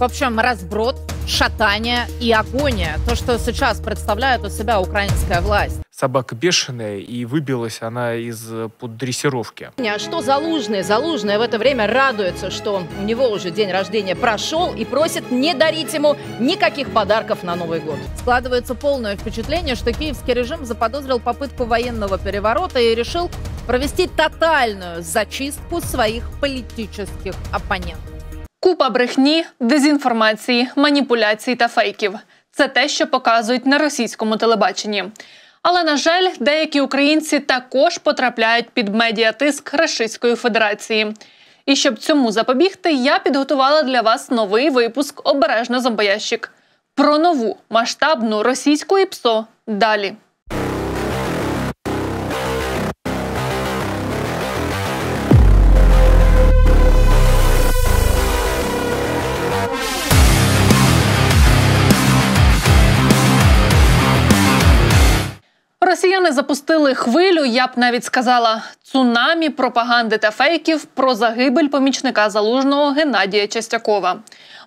В общем, разброд, шатание и агония. То, что сейчас представляет у себя украинская власть. Собака бешеная, и выбилась она из-под дрессировки. А что Залужный? Залужный в это время радуется, что у него уже день рождения прошел и просит не дарить ему никаких подарков на Новый год. Складывается полное впечатление, что киевский режим заподозрил попытку военного переворота и решил провести тотальную зачистку своих политических оппонентов. Купа брехні, дезінформації, маніпуляцій та фейків це те, що показують на російському телебаченні. Але на жаль, деякі українці також потрапляють під медіатиск Рашистської Федерації. І щоб цьому запобігти, я підготувала для вас новий випуск Обережно зомбоящик про нову масштабну російську ІПСО далі. Росіяни запустили хвилю, я б навіть сказала, цунамі пропаганди та фейків про загибель помічника залужного Геннадія Частякова.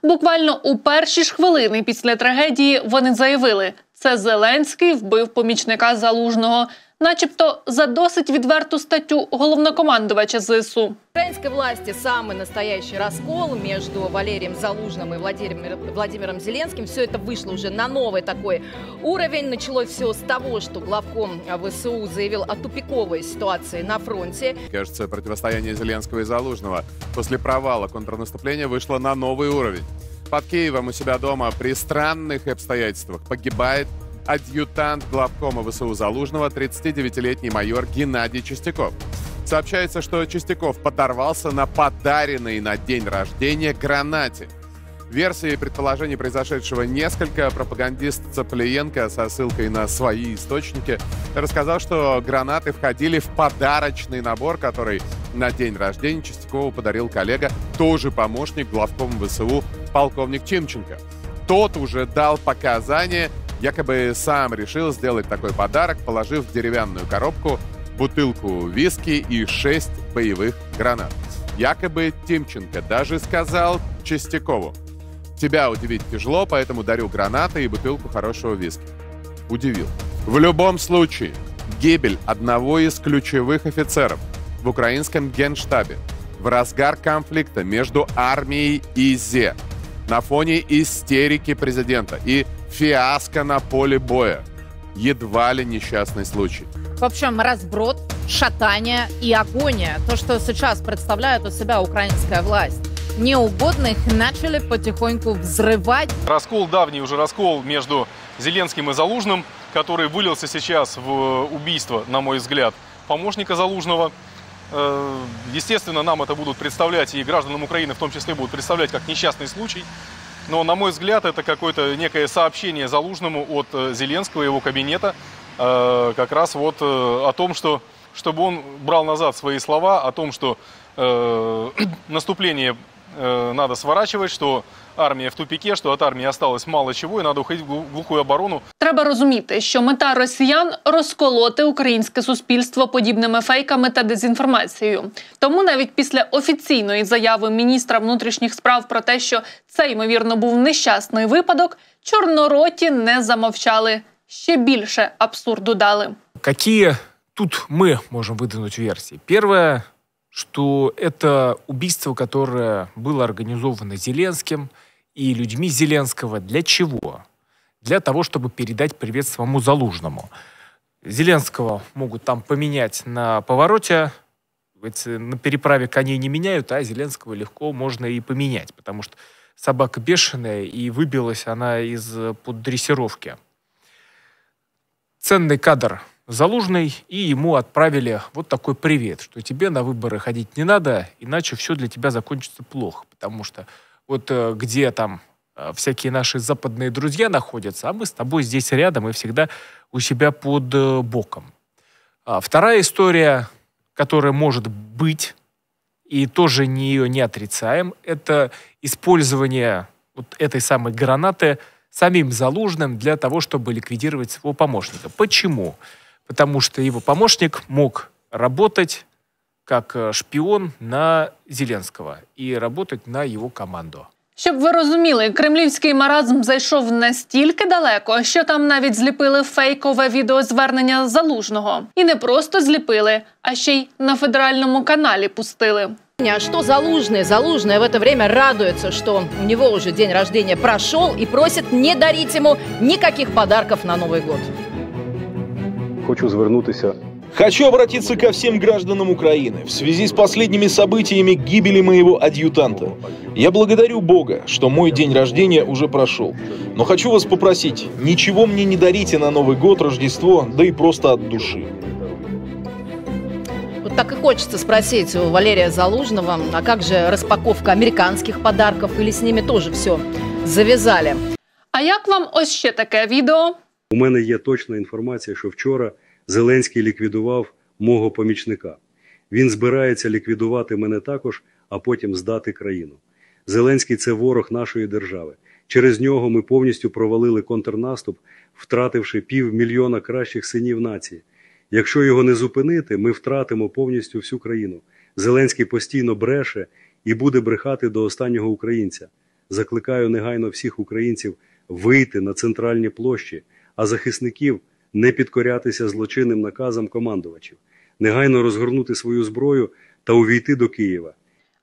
Буквально у перші ж хвилини після трагедії вони заявили, це Зеленський вбив помічника залужного начебто за досить відверту статтю головнокомандувача ЗСУ. Украинской власти самый настоящий раскол между Валерием Залужным и Владимиром, Владимиром Зеленским. Все это вышло уже на новый такой уровень. Началось все с того, что главком ВСУ заявил о тупиковой ситуации на фронте. Кажется, противостояние Зеленского и Залужного после провала контрнаступления вышло на новый уровень. Под Киевом у себя дома при странных обстоятельствах погибает адъютант главкома ВСУ Залужного 39-летний майор Геннадий Чистяков. Сообщается, что Чистяков подорвался на подаренной на день рождения гранате. Версии предположений произошедшего несколько. Пропагандист Цаплиенко со ссылкой на свои источники рассказал, что гранаты входили в подарочный набор, который на день рождения Чистякову подарил коллега, тоже помощник главкома ВСУ полковник Чимченко. Тот уже дал показания якобы сам решил сделать такой подарок, положив в деревянную коробку бутылку виски и шесть боевых гранат. Якобы Тимченко даже сказал Чистякову, «Тебя удивить тяжело, поэтому дарю гранаты и бутылку хорошего виски». Удивил. В любом случае, гибель одного из ключевых офицеров в украинском генштабе в разгар конфликта между армией и ЗЕ на фоне истерики президента и фиаско на поле боя. Едва ли несчастный случай. В общем, разброд, шатание и агония. То, что сейчас представляет у себя украинская власть. Неугодных начали потихоньку взрывать. Раскол, давний уже раскол между Зеленским и Залужным, который вылился сейчас в убийство, на мой взгляд, помощника Залужного. Э, естественно, нам это будут представлять, и гражданам Украины в том числе будут представлять как несчастный случай. Но, на мой взгляд, это какое-то некое сообщение Залужному от э, Зеленского и его кабинета, э, как раз вот э, о том, что чтобы он брал назад свои слова о том, что наступление надо сворачивать, что армія в тупіке, що від армії осталось мало чого, і треба уходити в глуху оборону. Треба розуміти, що мета росіян розколоти українське суспільство подібними фейками та дезінформацією. Тому навіть після офіційної заяви міністра внутрішніх справ про те, що це ймовірно був нещасний випадок, чорнороті не замовчали. Ще більше абсурду дали. Какие тут мы можем выдвинуть версии? Первое, что это убийство, которое было организовано Зеленским и людьми Зеленского. Для чего? Для того, чтобы передать привет своему Залужному. Зеленского могут там поменять на повороте, на переправе коней не меняют, а Зеленского легко можно и поменять, потому что собака бешеная, и выбилась она из-под дрессировки. Ценный кадр Залужный, и ему отправили вот такой привет, что тебе на выборы ходить не надо, иначе все для тебя закончится плохо, потому что вот э, где там э, всякие наши западные друзья находятся, а мы с тобой здесь рядом и всегда у себя под э, боком. А вторая история, которая может быть, и тоже не ее не отрицаем, это использование вот этой самой гранаты самим Залужным для того, чтобы ликвидировать своего помощника. Почему? потому что его помощник мог работать как э, шпион на Зеленского и работать на его команду. Щоб ви розуміли, кремлівський маразм зайшов настільки далеко, що там навіть зліпили фейкове відеозвернення залужного, і не просто зліпили, а ще й на федеральному каналі пустили. А что Залужный? Залужный в это время радуется, что у него уже день рождения прошел и просит не дарить ему никаких подарков на Новый год. Хочу звернутися Хочу обратиться ко всем гражданам Украины в связи с последними событиями гибели моего адъютанта. Я благодарю Бога, что мой день рождения уже прошел. Но хочу вас попросить, ничего мне не дарите на Новый год, Рождество, да и просто от души. Вот так и хочется спросить у Валерия Залужного, а как же распаковка американских подарков или с ними тоже все завязали? А як вам ось ще таке відео? У мене є точна інформація, що вчора Зеленський ліквідував мого помічника. Він збирається ліквідувати мене також, а потім здати країну. Зеленський це ворог нашої держави. Через нього ми повністю провалили контрнаступ, втративши півмільйона кращих синів нації. Якщо його не зупинити, ми втратимо повністю всю країну. Зеленський постійно бреше і буде брехати до останнього українця. Закликаю негайно всіх українців вийти на центральні площі, а захисників не підкорятися злочинним наказам командувачів, негайно розгорнути свою зброю та увійти до Києва.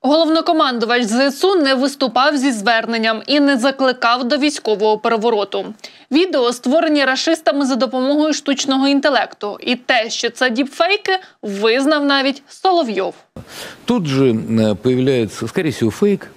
Головнокомандувач ЗСУ не виступав зі зверненням і не закликав до військового перевороту. Відео створені рашистами за допомогою штучного інтелекту, і те, що це діпфейки, визнав навіть Соловйов. Тут же э, появляется, скорее всего, фейк,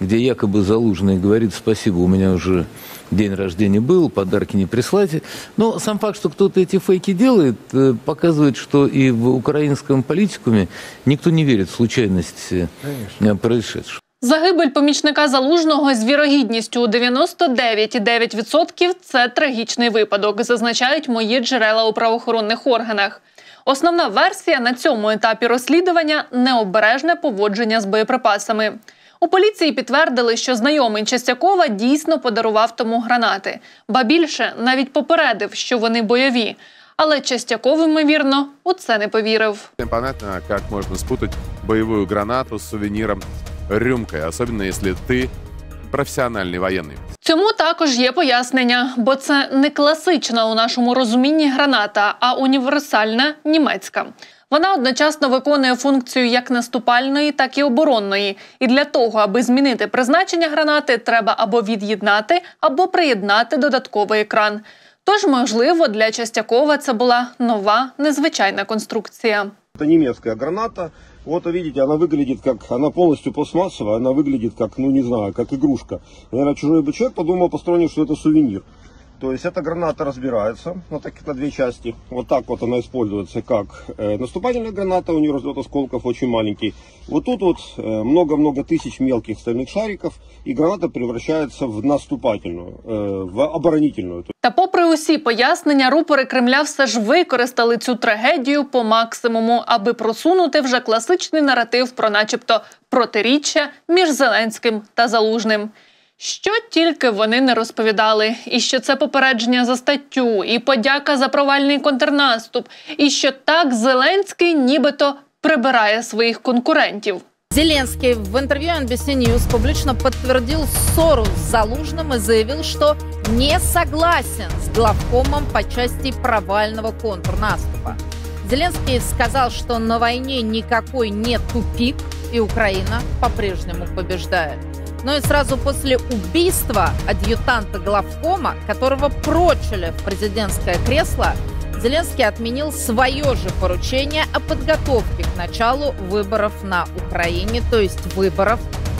где якобы Залужный говорит «спасибо, у меня уже день рождения был, подарки не прислайте». Но сам факт, что кто-то эти фейки делает, э, показывает, что и в украинском политикуме никто не верит в случайность э, происшедшего. Загибель помічника залужного з вірогідністю у 99,9% – це трагічний випадок, зазначають мої джерела у правоохоронних органах. Основна версія на цьому етапі розслідування необережне поводження з боєприпасами. У поліції підтвердили, що знайомий Частякова дійсно подарував тому гранати, ба більше навіть попередив, що вони бойові. Але Частяков, ймовірно, у це не повірив. Понятно, как можно спутать боевую гранату с сувениром рюмкой, особенно если ты профессиональный военный. Цьому також є пояснення, бо це не класична у нашому розумінні граната, а універсальна німецька. Вона одночасно виконує функцію як наступальної, так і оборонної. І для того, аби змінити призначення гранати, треба або від'єднати, або приєднати додатковий екран. Тож, можливо, для Частякова це була нова незвичайна конструкція. Это немецкая граната. Вот видите, она выглядит как, она полностью пластмассовая, она выглядит как, ну не знаю, как игрушка. Наверное, чужой бы человек подумал посторонний, что это сувенир. То есть эта граната разбирается на, так, на две части. Вот так вот она используется как э, наступательная граната, у нее разлет осколков очень маленький. Вот тут вот э, много-много тысяч мелких стальных шариков, и граната превращается в наступательную, э, в оборонительную. Та, попри усі пояснення, рупори Кремля все ж використали цю трагедію по максимуму, аби просунути вже класичний наратив про, начебто, протиріччя між Зеленським та Залужним. Що тільки вони не розповідали, і що це попередження за статтю, і подяка за провальний контрнаступ, і що так Зеленський нібито прибирає своїх конкурентів. Зеленский в интервью NBC News публично подтвердил ссору с Залужным и заявил, что не согласен с главкомом по части провального контрнаступа. Зеленский сказал, что на войне никакой не тупик, и Украина по-прежнему побеждает. Но и сразу после убийства адъютанта главкома, которого прочили в президентское кресло, Зеленский отменил свое же поручение о подготовке к началу выборов на Украине, то есть выборов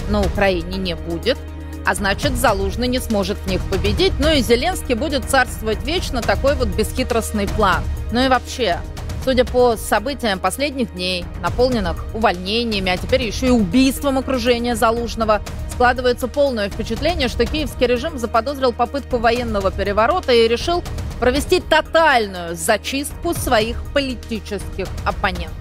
на Украине не будет, а значит Залужный не сможет в них победить, ну и Зеленский будет царствовать вечно, такой вот бесхитростный план. Ну и вообще, Судя по событиям последних дней, наполненных увольнениями, а теперь еще и убийством окружения Залужного, складывается полное впечатление, что киевский режим заподозрил попытку военного переворота и решил провести тотальную зачистку своих политических оппонентов.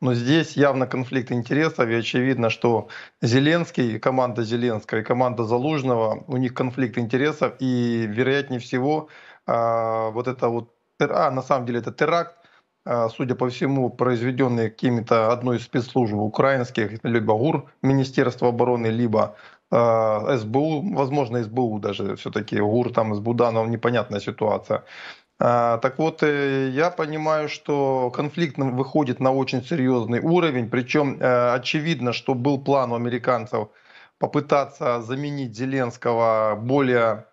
Но здесь явно конфликт интересов, и очевидно, что Зеленский, команда Зеленского и команда Залужного, у них конфликт интересов, и вероятнее всего а, вот это вот, а, на самом деле это теракт, а, судя по всему, произведенный какими-то одной из спецслужб украинских, либо ГУР Министерства обороны, либо э, СБУ, возможно, СБУ даже все-таки, ГУР там с Буданов, непонятная ситуация. А, так вот, э, я понимаю, что конфликт выходит на очень серьезный уровень, причем э, очевидно, что был план у американцев попытаться заменить Зеленского более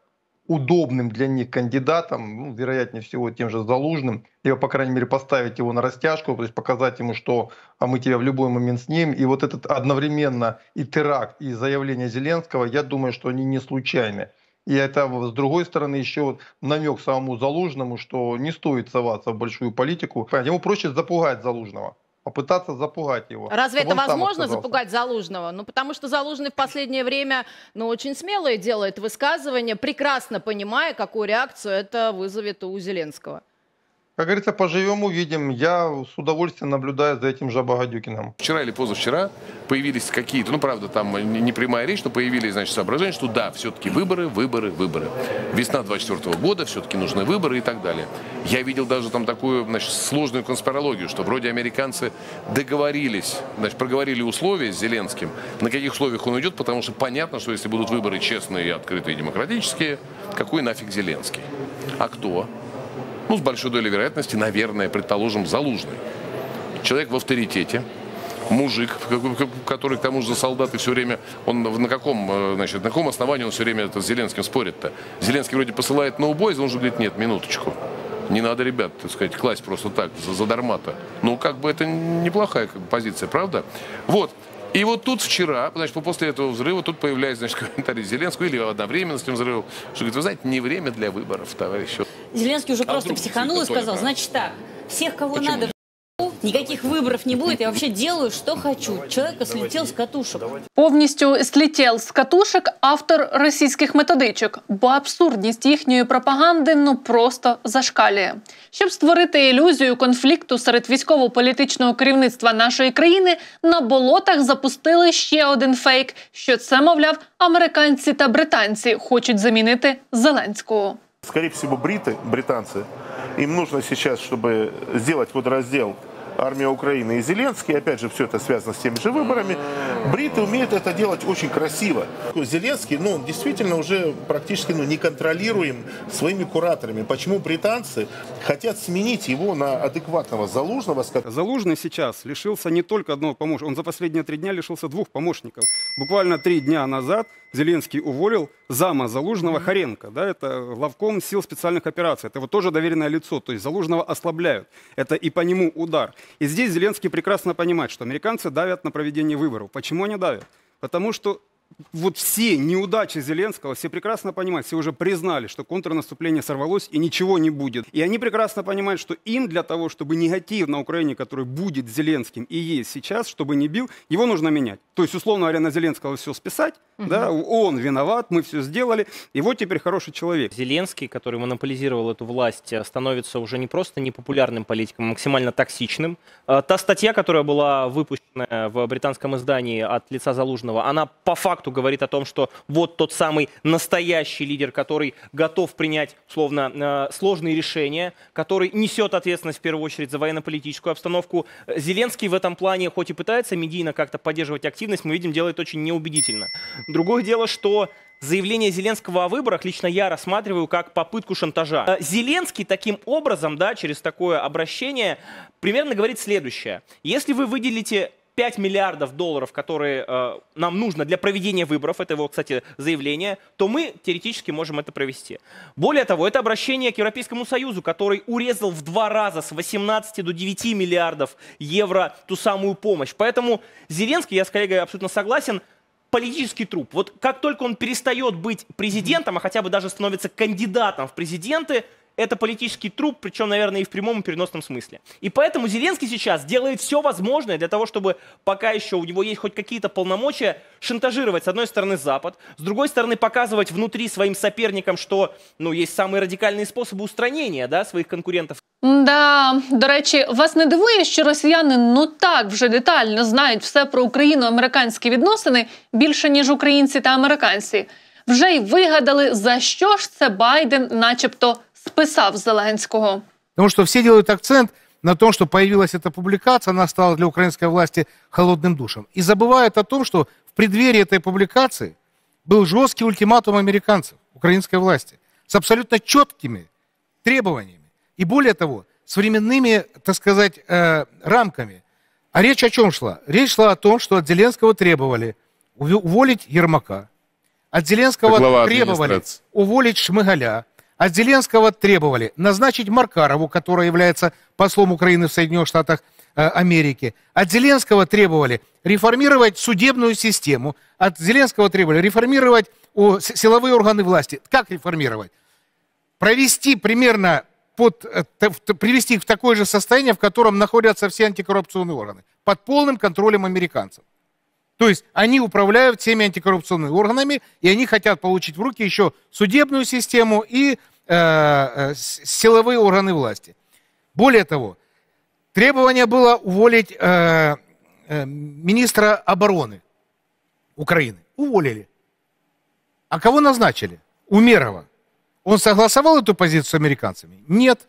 удобным для них кандидатом, ну, вероятнее всего тем же Залужным, либо, по крайней мере, поставить его на растяжку, то есть показать ему, что а мы тебя в любой момент снимем. И вот этот одновременно и теракт, и заявление Зеленского, я думаю, что они не случайны. И это, с другой стороны, еще намек самому Залужному, что не стоит соваться в большую политику. Ему проще запугать Залужного попытаться запугать его. Разве это возможно запугать Залужного? Ну, потому что Залужный в последнее время, ну, очень смелое делает высказывания, прекрасно понимая, какую реакцию это вызовет у Зеленского. Как говорится, поживем, увидим. Я с удовольствием наблюдаю за этим Жабагадюкиным. Вчера или позавчера появились какие-то, ну, правда, там не прямая речь, но появились, значит, соображения, что да, все-таки выборы, выборы, выборы. Весна 24 года, все-таки нужны выборы и так далее. Я видел даже там такую, значит, сложную конспирологию, что вроде американцы договорились, значит, проговорили условия с Зеленским, на каких условиях он уйдет, потому что понятно, что если будут выборы честные, открытые и демократические, какой нафиг Зеленский? А кто? Ну, с большой долей вероятности, наверное, предположим, Залужный. Человек в авторитете, мужик, который к тому же за солдаты все время, он на каком, э, значит, на каком основании он все время это с Зеленским спорит-то? Зеленский вроде посылает на убой, он же говорит, нет, минуточку. Не надо, ребят, так сказать, класть просто так, за, за дармата. Ну, как бы это неплохая как бы, позиция, правда? Вот. И вот тут вчера, значит, после этого взрыва, тут появляется, значит, комментарий Зеленского, или одновременно с этим взрывом, что говорит, вы знаете, не время для выборов, товарищи. Зеленский уже а просто психанул и сказал, значит так, всех, кого Почему? надо Никаких выборов не будет. Я вообще делаю, что хочу. Человека слетел з катушок. Повністю слетів з катушок автор російських методичок, бо абсурдність їхньої пропаганди ну просто зашкалює. Щоб створити ілюзію конфлікту серед військово-політичного керівництва нашої країни, на болотах запустили ще один фейк, що це, мовляв, американці та британці хочуть замінити Зеленського. Скорее всего, бриты, британцы, им нужно сейчас, чтобы сделать водораздел армия Украины и Зеленский, опять же, все это связано с теми же выборами. Бриты умеют это делать очень красиво. Зеленский, ну, он действительно уже практически ну, не контролируем своими кураторами. Почему британцы хотят сменить его на адекватного Залужного? Залужный сейчас лишился не только одного помощника, он за последние три дня лишился двух помощников. Буквально три дня назад Зеленский уволил зама Залужного Харенко. Да, это главком сил специальных операций. Это вот тоже доверенное лицо. То есть Залужного ослабляют. Это и по нему удар. И здесь Зеленский прекрасно понимает, что американцы давят на проведение выборов. Почему они давят? Потому что вот все неудачи Зеленского, все прекрасно понимают, все уже признали, что контрнаступление сорвалось и ничего не будет. И они прекрасно понимают, что им для того, чтобы негатив на Украине, который будет Зеленским и есть сейчас, чтобы не бил, его нужно менять. То есть, условно говоря, на Зеленского все списать, угу. да, он виноват, мы все сделали, и вот теперь хороший человек. Зеленский, который монополизировал эту власть, становится уже не просто непопулярным политиком, а максимально токсичным. А, та статья, которая была выпущена в британском издании от лица Залужного, она по факту факту говорит о том, что вот тот самый настоящий лидер, который готов принять, словно, э, сложные решения, который несет ответственность в первую очередь за военно-политическую обстановку. Зеленский в этом плане, хоть и пытается медийно как-то поддерживать активность, мы видим, делает очень неубедительно. Другое дело, что заявление Зеленского о выборах лично я рассматриваю как попытку шантажа. Э, Зеленский таким образом, да, через такое обращение, примерно говорит следующее. Если вы выделите 5 миллиардов долларов, которые э, нам нужно для проведения выборов, это его, кстати, заявление, то мы теоретически можем это провести. Более того, это обращение к Европейскому Союзу, который урезал в два раза с 18 до 9 миллиардов евро ту самую помощь. Поэтому Зеленский, я с коллегой абсолютно согласен, политический труп. Вот как только он перестает быть президентом, а хотя бы даже становится кандидатом в президенты, это политический труп, причем, наверное, и в прямом и переносном смысле. И поэтому Зеленский сейчас делает все возможное для того, чтобы пока еще у него есть хоть какие-то полномочия, шантажировать, с одной стороны, Запад, с другой стороны, показывать внутри своим соперникам, что ну, есть самые радикальные способы устранения да, своих конкурентов. Да, до речі, вас не дивує, що росіяни ну так вже детально знають все про україно-американські відносини більше ніж українці та американці. Вже й вигадали за що ж це Байден, начебто, списав Зеленского. Потому что все делают акцент на том, что появилась эта публикация, она стала для украинской власти холодным душем. И забывают о том, что в преддверии этой публикации был жесткий ультиматум американцев, украинской власти, с абсолютно четкими требованиями. И более того, с временными, так сказать, э, рамками. А речь о чем шла? Речь шла о том, что от Зеленского требовали уволить Ермака, от Зеленского требовали уволить Шмыгаля, от Зеленского требовали назначить Маркарову, которая является послом Украины в Соединенных Штатах э, Америки. От Зеленского требовали реформировать судебную систему. От Зеленского требовали реформировать силовые органы власти. Как реформировать? Провести примерно под, э, привести их в такое же состояние, в котором находятся все антикоррупционные органы, под полным контролем американцев. То есть они управляют всеми антикоррупционными органами, и они хотят получить в руки еще судебную систему и э, э, силовые органы власти. Более того, требование было уволить э, э, министра обороны Украины. Уволили. А кого назначили? Умерова. Он согласовал эту позицию с американцами? Нет.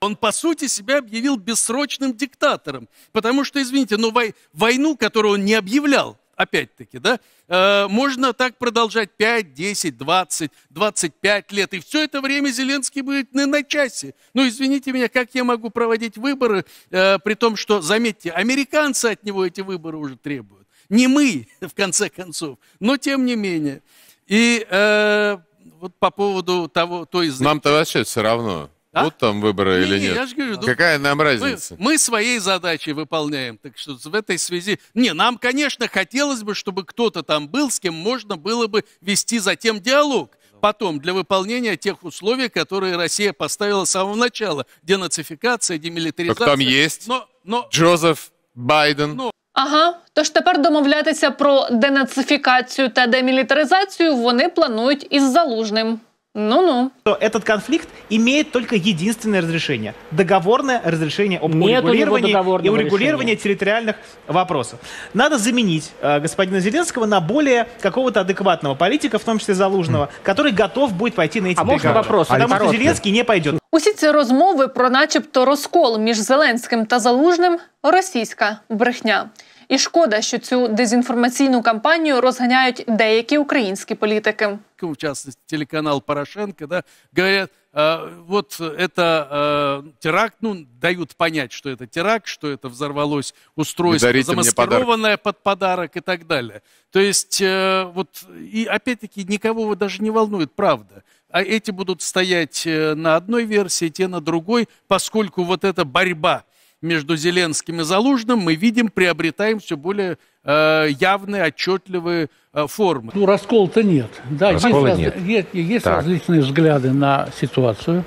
Он, по сути, себя объявил бессрочным диктатором. Потому что, извините, но вой, войну, которую он не объявлял, опять-таки, да, э, можно так продолжать 5, 10, 20, 25 лет. И все это время Зеленский будет на, на часе. Ну, извините меня, как я могу проводить выборы, э, при том, что, заметьте, американцы от него эти выборы уже требуют. Не мы, в конце концов, но тем не менее. И э, вот по поводу того, той... Нам-то вообще все равно. А? Вот там выборы не, или нет. Я же говорю, ну, Какая нам разница? Мы, мы своей задачи выполняем. Так что в этой связи... Не, нам, конечно, хотелось бы, чтобы кто-то там был, с кем можно было бы вести затем диалог. Потом, для выполнения тех условий, которые Россия поставила с самого начала. Денацификация, демилитаризация. Так там есть но, но... Джозеф Байден. Но... Ага, тож тепер домовлятися про денацифікацію та демілітаризацію вони планують із залужним. Ну-ну. Этот конфликт имеет только единственное разрешение. Договорное разрешение об Нет урегулировании и урегулировании решения. территориальных вопросов. Надо заменить э, господина Зеленского на более какого-то адекватного политика, в том числе Залужного, mm. который готов будет пойти на эти а переговоры. вопрос? Потому а что Зеленский не пойдет. Усі ці розмови про начебто розкол між Зеленським та Залужним російська брехня. І шкода, що цю дезінформаційну кампанію розганяють деякі українські політики. В частности, телеканал Порошенко, да, говорят, э, вот это э, теракт, ну, дают понять, что это теракт, что это взорвалось устройство, замаскированное под подарок и так далее. То есть, э, вот, и опять-таки, никого даже не волнует, правда. А эти будут стоять э, на одной версии, те на другой, поскольку вот эта борьба – между Зеленским и Залужным, мы видим, приобретаем все более э, явные, отчетливые э, формы. Ну, раскола-то нет. Да, Раскола есть, нет. Есть, есть различные взгляды на ситуацию.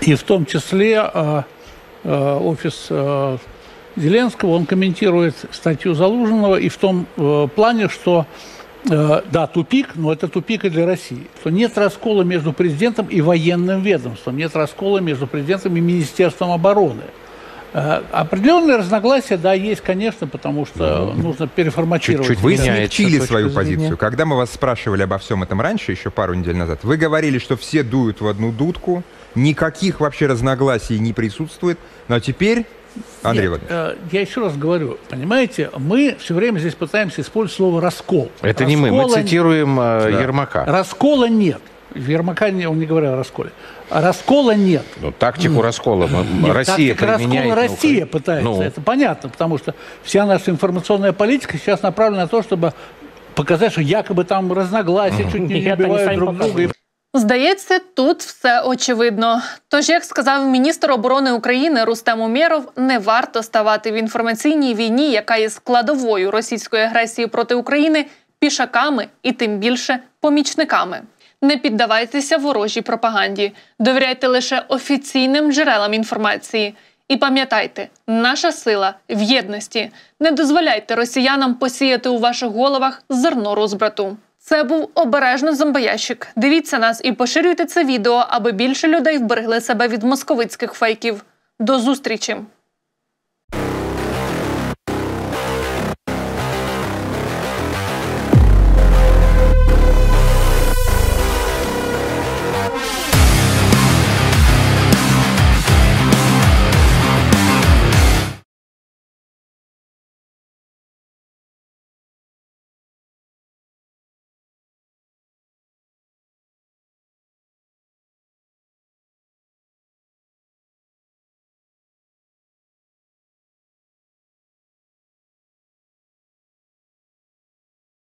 И в том числе э, э, офис э, Зеленского, он комментирует статью Залужного и в том э, плане, что э, да, тупик, но это тупик и для России. Что нет раскола между президентом и военным ведомством, нет раскола между президентом и Министерством обороны. Э, определенные разногласия, да, есть, конечно, потому что ну, нужно переформатировать. Чуть-чуть вы смягчили свою зрения. позицию. Когда мы вас спрашивали обо всем этом раньше, еще пару недель назад, вы говорили, что все дуют в одну дудку, никаких вообще разногласий не присутствует, но теперь Андрей Нет, э, я еще раз говорю, понимаете, мы все время здесь пытаемся использовать слово «раскол». Это Раскола не мы, мы цитируем э, да. Ермака. Раскола нет. Ермака он не говорил о расколе. А раскола нет. Ну, тактику раскола нет, Россия тактика применяет. Раскола Россия пытается, ну. это понятно, потому что вся наша информационная политика сейчас направлена на то, чтобы показать, что якобы там разногласия, чуть не убивают друг друга. Здається, тут все очевидно. Тож, як сказав міністр оборони України Рустем Умєров, не варто ставати в інформаційній війні, яка є складовою російської агресії проти України, пішаками і тим більше помічниками. Не піддавайтеся ворожій пропаганді, довіряйте лише офіційним джерелам інформації. І пам'ятайте, наша сила в єдності. Не дозволяйте росіянам посіяти у ваших головах зерно розбрату. Це був обережно зомбоящик. Дивіться нас і поширюйте це відео, аби більше людей вберегли себе від московицьких фейків. До зустрічі!